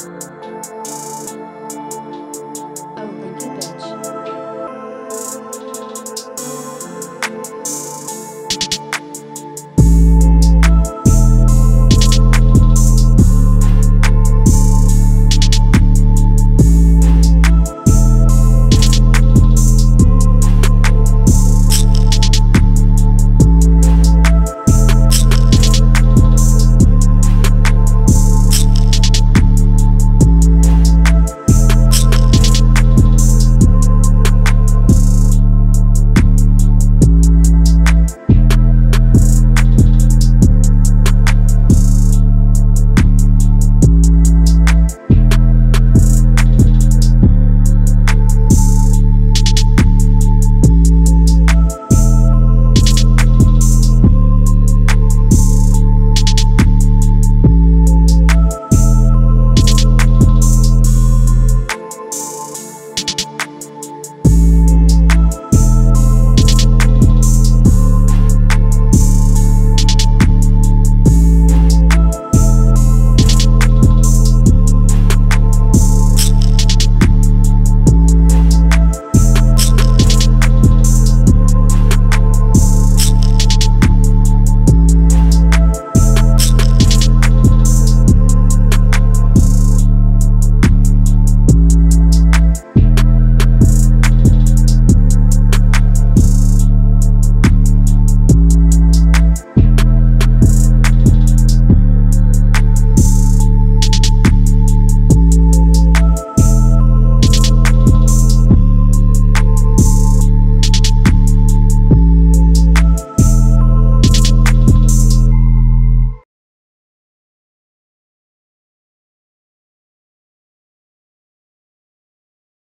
Música